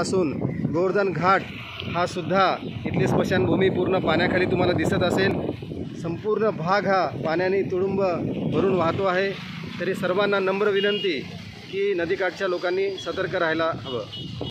असून गोवर्धन घाट हा सुद्धा इथली स्मशानभूमी पूर्ण पाण्याखाली तुम्हाला दिसत असेल. संपूर्ण भाग हा पाण्याने तुडुंब भरून वाहतो आहे. तरी सर्वांना नम्र विनंती की नदीकाठच्या लोकांनी सतर्क राहायला हवं.